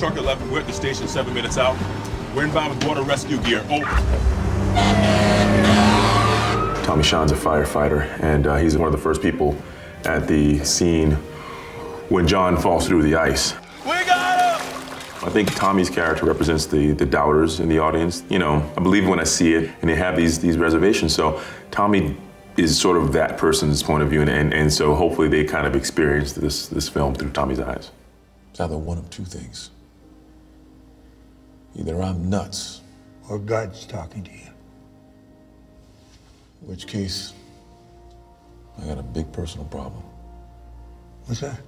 Truck 11, we're at the station seven minutes out. We're inbound with water rescue gear. Over. Tommy Shine's a firefighter, and uh, he's one of the first people at the scene when John falls through the ice. We got him! I think Tommy's character represents the, the doubters in the audience. You know, I believe when I see it, and they have these, these reservations. So Tommy is sort of that person's point of view, and, and, and so hopefully they kind of experience this, this film through Tommy's eyes. It's either one of two things. Either I'm nuts, Or God's talking to you. in which case, I got a big personal problem. What's that?